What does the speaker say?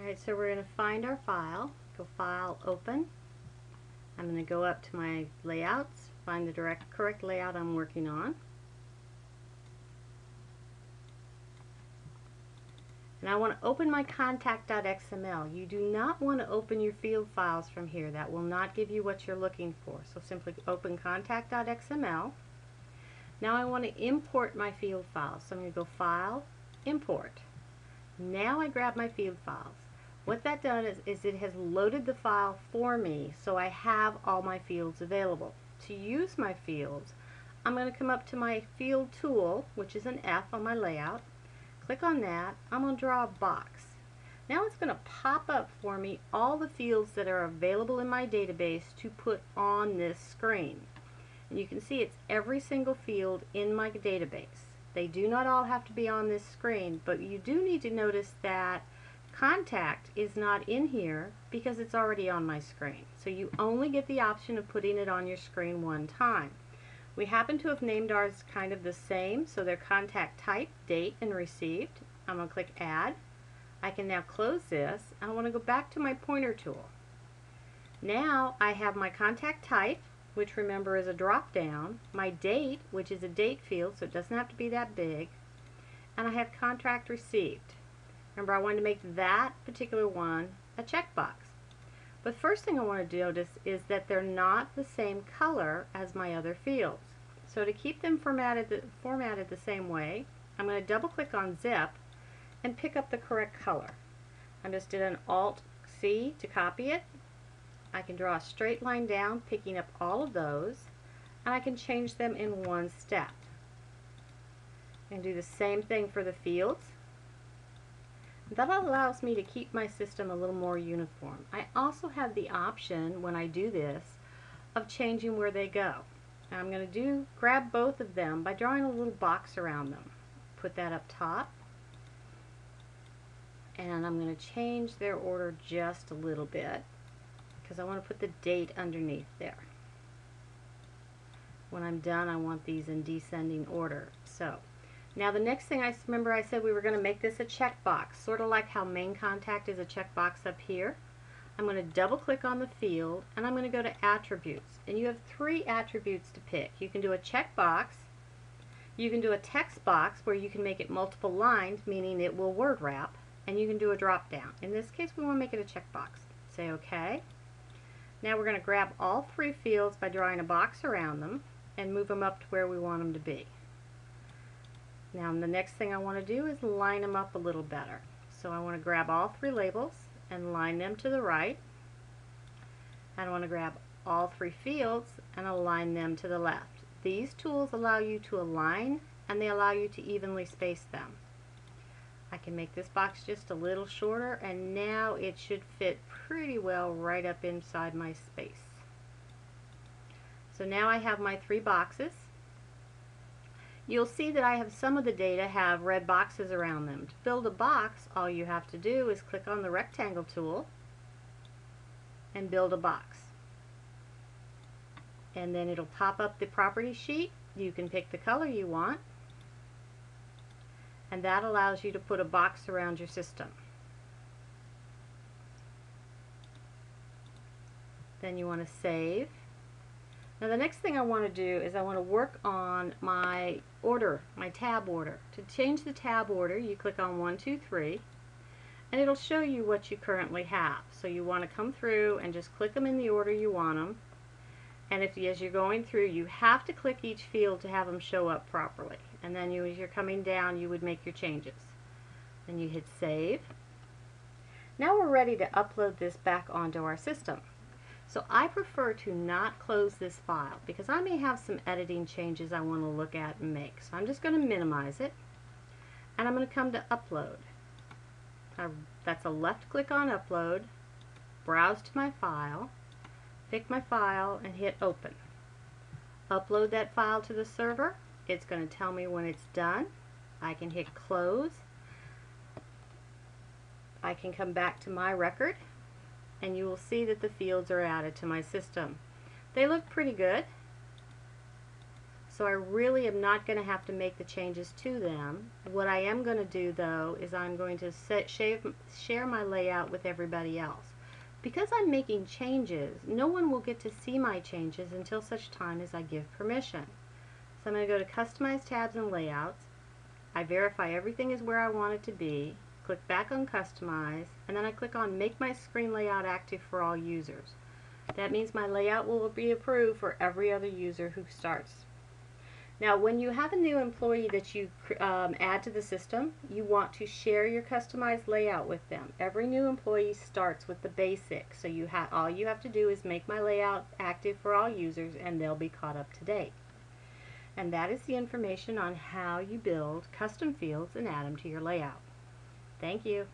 Alright, so we're going to find our file, go File, Open. I'm going to go up to my layouts, find the direct correct layout I'm working on. And I want to open my contact.xml. You do not want to open your field files from here. That will not give you what you're looking for. So simply open contact.xml. Now I want to import my field files. So I'm going to go File, Import. Now I grab my field files. What that done is, is it has loaded the file for me so I have all my fields available. To use my fields, I'm going to come up to my field tool, which is an F on my layout. Click on that. I'm going to draw a box. Now it's going to pop up for me all the fields that are available in my database to put on this screen. And you can see it's every single field in my database. They do not all have to be on this screen, but you do need to notice that contact is not in here because it's already on my screen. So you only get the option of putting it on your screen one time. We happen to have named ours kind of the same, so they're contact type, date, and received. I'm going to click Add. I can now close this. I want to go back to my pointer tool. Now I have my contact type, which remember is a drop down, my date, which is a date field, so it doesn't have to be that big, and I have contract received. Remember, I wanted to make that particular one a checkbox. But first thing I want to notice is that they're not the same color as my other fields. So to keep them formatted the, formatted the same way, I'm going to double click on zip and pick up the correct color. I just did an Alt C to copy it I can draw a straight line down, picking up all of those, and I can change them in one step. And do the same thing for the fields. That allows me to keep my system a little more uniform. I also have the option, when I do this, of changing where they go. I'm going to do grab both of them by drawing a little box around them. Put that up top. And I'm going to change their order just a little bit because I want to put the date underneath there. When I'm done, I want these in descending order. So, now the next thing I remember I said we were going to make this a checkbox, sort of like how main contact is a checkbox up here. I'm going to double click on the field and I'm going to go to attributes. And you have three attributes to pick. You can do a checkbox, you can do a text box where you can make it multiple lines, meaning it will word wrap, and you can do a drop down. In this case, we want to make it a checkbox. Say OK. Now we're going to grab all three fields by drawing a box around them and move them up to where we want them to be. Now the next thing I want to do is line them up a little better. So I want to grab all three labels and line them to the right. I want to grab all three fields and align them to the left. These tools allow you to align and they allow you to evenly space them. I can make this box just a little shorter and now it should fit pretty well right up inside my space. So now I have my three boxes. You'll see that I have some of the data have red boxes around them. To build a box, all you have to do is click on the rectangle tool and build a box. And then it'll pop up the property sheet. You can pick the color you want and that allows you to put a box around your system. Then you want to save. Now the next thing I want to do is I want to work on my order, my tab order. To change the tab order, you click on 1, 2, 3, and it'll show you what you currently have. So you want to come through and just click them in the order you want them. And if as you're going through, you have to click each field to have them show up properly and then you, as you're coming down you would make your changes. Then you hit save. Now we're ready to upload this back onto our system. So I prefer to not close this file because I may have some editing changes I want to look at and make. So I'm just going to minimize it and I'm going to come to upload. I, that's a left click on upload, browse to my file, pick my file and hit open. Upload that file to the server it's going to tell me when it's done. I can hit close. I can come back to my record and you will see that the fields are added to my system. They look pretty good. So I really am not going to have to make the changes to them. What I am going to do though is I'm going to set, shave, share my layout with everybody else. Because I'm making changes, no one will get to see my changes until such time as I give permission. So I'm going to go to Customize Tabs and Layouts. I verify everything is where I want it to be. Click back on Customize, and then I click on Make my screen layout active for all users. That means my layout will be approved for every other user who starts. Now, when you have a new employee that you um, add to the system, you want to share your customized layout with them. Every new employee starts with the basic, so you all you have to do is make my layout active for all users, and they'll be caught up to date. And that is the information on how you build custom fields and add them to your layout. Thank you.